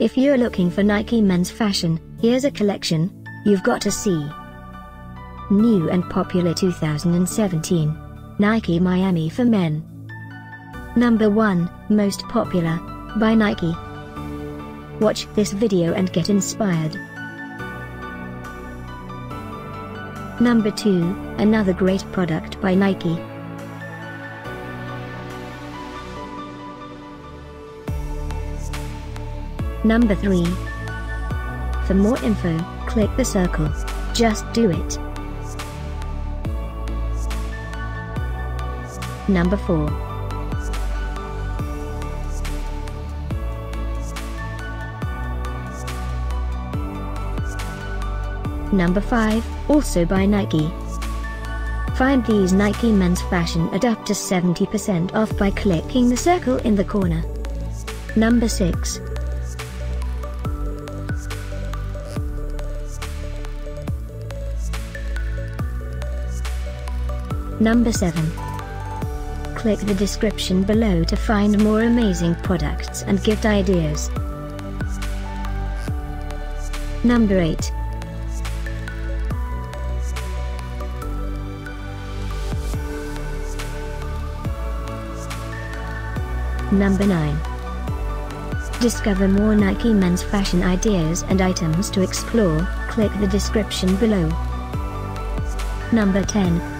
If you're looking for Nike men's fashion, here's a collection you've got to see. New and popular 2017 Nike Miami for men. Number 1 Most popular by Nike. Watch this video and get inspired. Number 2 Another great product by Nike. Number 3. For more info, click the circle. Just do it. Number 4. Number 5, also by Nike. Find these Nike men's fashion at up to 70% off by clicking the circle in the corner. Number 6. Number 7. Click the description below to find more amazing products and gift ideas. Number 8. Number 9. Discover more Nike men's fashion ideas and items to explore, click the description below. Number 10.